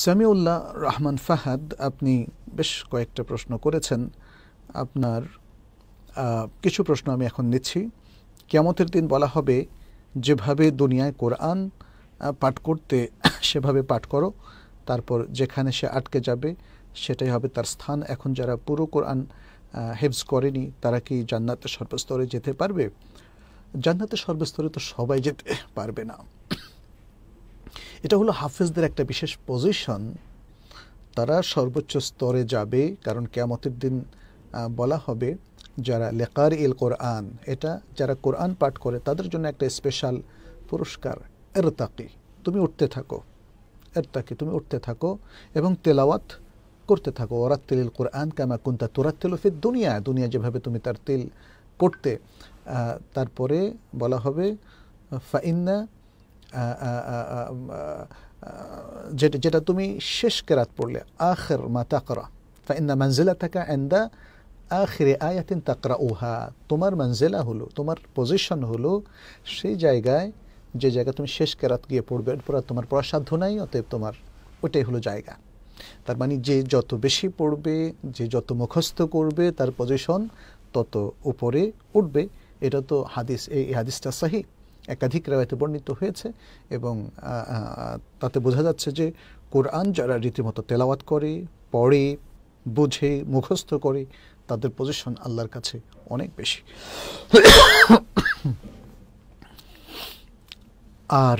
সামিউল্লাহ রহমান ফাহাদ, আপনি বেশ কয়েকটা প্রশ্ন করেছেন। আপনার কিছু প্রশ্ন আমি এখন নিচ্ছি। কেমতের দিন বলা হবে, যেভাবে দুনিয়ায় কোরআন পাঠ করতে, সেভাবে পাঠ করো। তারপর যেখানে সে আটকে যাবে, সেটাই হবে তার স্থান। এখন যারা পুরো কোরআন হেফজ করেনি, তারা কি জান্নাতের সর্বস্তরে যেতে পারবে? জান্নাতের সর্বস্তরে তো সবাই যেতে পারবে না। এটা হলো হাফেজদের একটা বিশেষ পজিশন তারা সর্বোচ্চ স্তরে যাবে, কারণ কেমতের দিন বলা হবে যারা লেকার ইল কোরআন, এটা যারা কোরআন পাঠ করে, তাদের জন্য একটা স্পেশাল পুরস্কার এর তাকি তুমি উঠতে থাকো এর তাকি তুমি উঠতে থাকো এবং তেলাওয়াত করতে থাকো। ওরাত তেলিল কোরআন কামা কুন্তা তেল ফির দুনিয়া দুনিয়া যেভাবে তুমি তার তেল পড়তে তারপরে বলা হবে ফাইন্না যেটা যেটা তুমি শেষ কেরাত পড়লে, আখের মা তাকরা ফাইন্না মঞ্জিলা থাকা এন্দা আখিরে আয়াতিন তাকরা ওহা তোমার মঞ্জেলা হলো, তোমার পজিশন হলো সেই জায়গায়, যে জায়গা তুমি শেষ কেরাত গিয়ে পড়বে এরপর তোমার পড়ার সাধ্য নাই, অতএব তোমার ওটাই হলো জায়গা। তার মানে যে যত বেশি পড়বে, যে যত মুখস্থ করবে, তার পজিশন তত উপরে উঠবে। এটা তো হাদিস, এই হাদিসটা সাহি। একাধিক রেওয়ায়তে বর্ণিত হয়েছে এবং তাতে বোঝা যাচ্ছে যে কোরআন যারা রীতিমতো তেলাওয়াত করে, পড়ে, বুঝে, মুখস্থ করে, তাদের পজিশন আল্লাহর কাছে অনেক বেশি। আর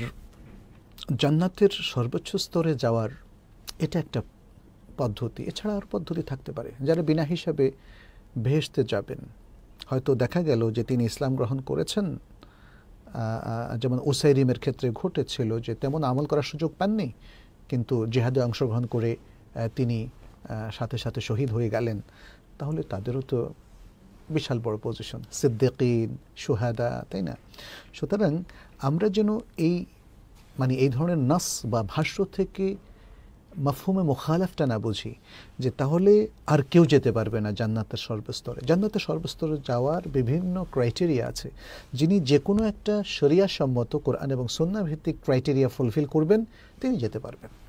জান্নাতের সর্বোচ্চ স্তরে যাওয়ার এটা একটা পদ্ধতি, এছাড়া আর পদ্ধতি থাকতে পারে। যারা বিনা হিসাবে ভেসতে যাবেন, হয়তো দেখা গেল যে তিনি ইসলাম গ্রহণ করেছেন যেমন ওসাইরিমের ক্ষেত্রে ঘটেছিল যে তেমন আমল করার সুযোগ পাননি, কিন্তু জেহাদে অংশগ্রহণ করে তিনি সাথে সাথে শহীদ হয়ে গেলেন। তাহলে তাদেরও তো বিশাল বড় পজিশন সিদ্দিকিন, সুহাদা, তাই না? সুতরাং আমরা যেন এই মানে এই ধরনের নাস বা ভাষ্য থেকে মাফহুমে মোখালাফটা না বুঝি, যে তাহলে আর কেউ যেতে পারবে না জান্নাতের সর্বস্তরে। জান্নাতের সর্বস্তরে যাওয়ার বিভিন্ন ক্রাইটেরিয়া আছে। যিনি যে কোনো একটা শরিয়া সম্মত কোরআন এবং সন্ন্যাভিত্তিক ক্রাইটেরিয়া ফুলফিল করবেন, তিনি যেতে পারবেন।